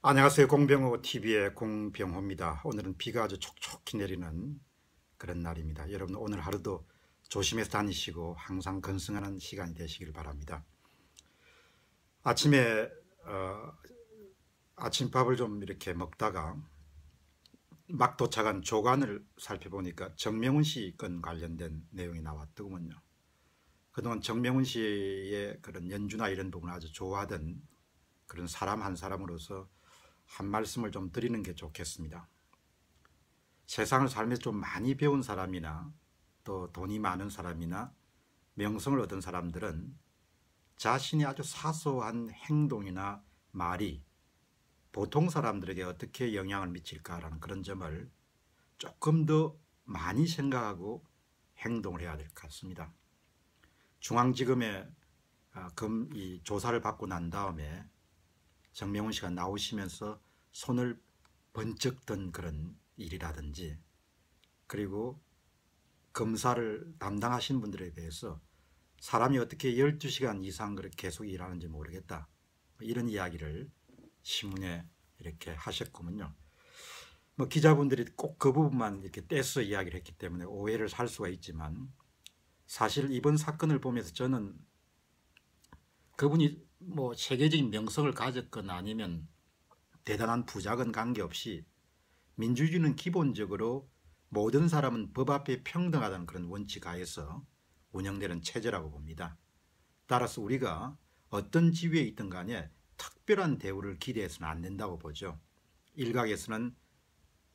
안녕하세요. 공병호 TV의 공병호입니다. 오늘은 비가 아주 촉촉히 내리는 그런 날입니다. 여러분 오늘 하루도 조심해서 다니시고 항상 건승하는 시간이 되시길 바랍니다. 아침에 어, 아침밥을 좀 이렇게 먹다가 막 도착한 조간을 살펴보니까 정명훈 씨 건 관련된 내용이 나왔더군요. 그동안 정명훈 씨의 그런 연주나 이런 부분을 아주 좋아하던 그런 사람 한 사람으로서 한 말씀을 좀 드리는 게 좋겠습니다. 세상을 살면서 좀 많이 배운 사람이나 또 돈이 많은 사람이나 명성을 얻은 사람들은 자신이 아주 사소한 행동이나 말이 보통 사람들에게 어떻게 영향을 미칠까라는 그런 점을 조금 더 많이 생각하고 행동을 해야 될 것 같습니다. 중앙지검에 아, 이 조사를 받고 난 다음에 정명훈 씨가 나오시면서 손을 번쩍 든 그런 일이라든지 그리고 검사를 담당하신 분들에 대해서 사람이 어떻게 12시간 이상 그렇게 계속 일하는지 모르겠다. 이런 이야기를 신문에 이렇게 하셨군요. 뭐 기자분들이 꼭 그 부분만 이렇게 떼서 이야기를 했기 때문에 오해를 살 수가 있지만 사실 이번 사건을 보면서 저는 그분이 뭐 세계적인 명성을 가졌거나 아니면 대단한 부작은 관계없이 민주주의는 기본적으로 모든 사람은 법 앞에 평등하다는 그런 원칙 하에서 운영되는 체제라고 봅니다. 따라서 우리가 어떤 지위에 있든 간에 특별한 대우를 기대해서는 안 된다고 보죠. 일각에서는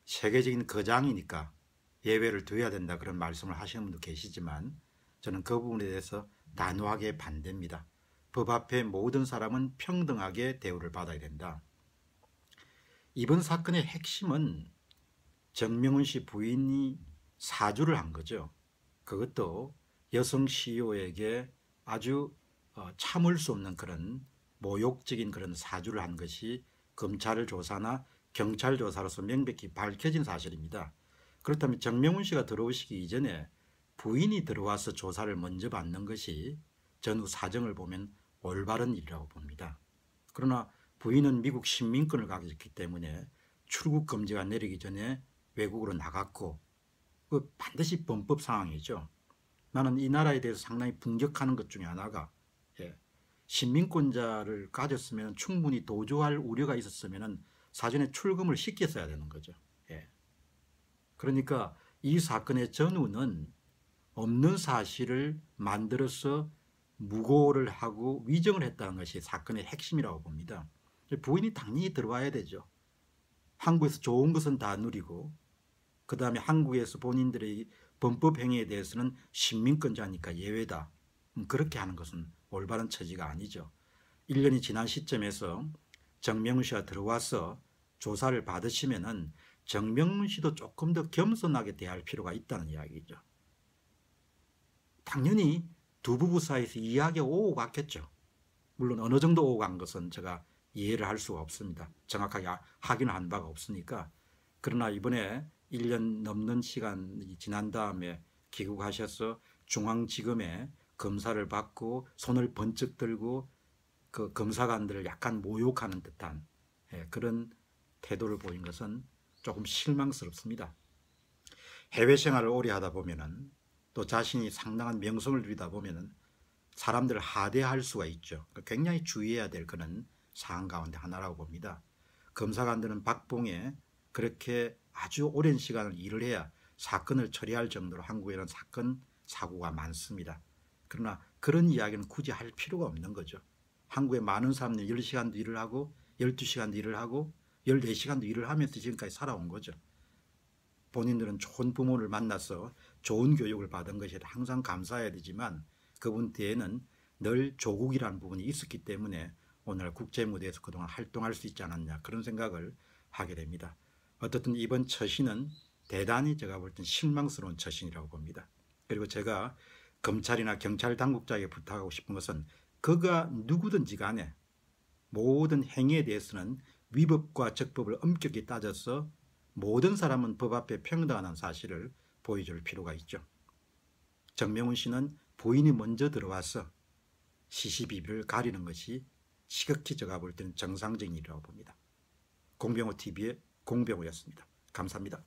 세계적인 거장이니까 예외를 두어야 된다 그런 말씀을 하시는 분도 계시지만 저는 그 부분에 대해서 단호하게 반대입니다. 법 앞에 모든 사람은 평등하게 대우를 받아야 된다. 이번 사건의 핵심은 정명훈 씨 부인이 사주를 한 거죠. 그것도 여성 CEO에게 아주 어, 참을 수 없는 그런 모욕적인 그런 사주를 한 것이 검찰 조사나 경찰 조사로서 명백히 밝혀진 사실입니다. 그렇다면 정명훈 씨가 들어오시기 이전에 부인이 들어와서 조사를 먼저 받는 것이 전후 사정을 보면 올바른 일이라고 봅니다. 그러나 부인은 미국 시민권을 가졌기 때문에 출국 금지가 내리기 전에 외국으로 나갔고 그 반드시 범법 상황이죠. 나는 이 나라에 대해서 상당히 분격하는 것 중에 하나가 예, 시민권자를 가졌으면 충분히 도주할 우려가 있었으면 사전에 출금을 시켰어야 되는 거죠. 예. 그러니까 이 사건의 전후는 없는 사실을 만들어서 무고를 하고 위정을 했다는 것이 사건의 핵심이라고 봅니다. 부인이 당연히 들어와야 되죠. 한국에서 좋은 것은 다 누리고 그 다음에 한국에서 본인들의 범법 행위에 대해서는 시민권자니까 예외다. 음, 그렇게 하는 것은 올바른 처지가 아니죠. 1년이 지난 시점에서 정명훈 씨가 들어와서 조사를 받으시면 정명훈 씨도 조금 더 겸손하게 대할 필요가 있다는 이야기죠. 당연히 두 부부 사이에서 이야기가 오고 갔겠죠. 물론 어느 정도 오고 간 것은 제가 이해를 할 수가 없습니다. 정확하게 확인을 한 바가 없으니까. 그러나 이번에 1년 넘는 시간이 지난 다음에 귀국하셔서 중앙지검에 검사를 받고 손을 번쩍 들고 그 검사관들을 약간 모욕하는 듯한 예, 그런 태도를 보인 것은 조금 실망스럽습니다. 해외 생활을 오래 하다 보면은 또 자신이 상당한 명성을 누리다 보면 사람들을 하대할 수가 있죠. 굉장히 주의해야 될 그런 사안 가운데 하나라고 봅니다. 검사관들은 박봉에 그렇게 아주 오랜 시간을 일을 해야 사건을 처리할 정도로 한국에는 사건 사고가 많습니다. 그러나 그런 이야기는 굳이 할 필요가 없는 거죠. 한국에 많은 사람들이 10시간도 일을 하고 12시간도 일을 하고 14시간도 일을 하면서 지금까지 살아온 거죠. 본인들은 좋은 부모를 만나서 좋은 교육을 받은 것이 항상 감사해야 되지만 그분 뒤에는 늘 조국이라는 부분이 있었기 때문에 오늘 국제 무대에서 그동안 활동할 수 있지 않았냐 그런 생각을 하게 됩니다. 어떻든 이번 처신은 대단히 제가 볼 땐 실망스러운 처신이라고 봅니다. 그리고 제가 검찰이나 경찰 당국자에게 부탁하고 싶은 것은 그가 누구든지 간에 모든 행위에 대해서는 위법과 적법을 엄격히 따져서 모든 사람은 법 앞에 평등하다는 사실을 보여줄 필요가 있죠. 정명훈 씨는 부인이 먼저 들어와서 시시비비를 가리는 것이 시각히 제가 볼 때는 정상적인 일이라고 봅니다. 공병호 TV의 공병호였습니다. 감사합니다.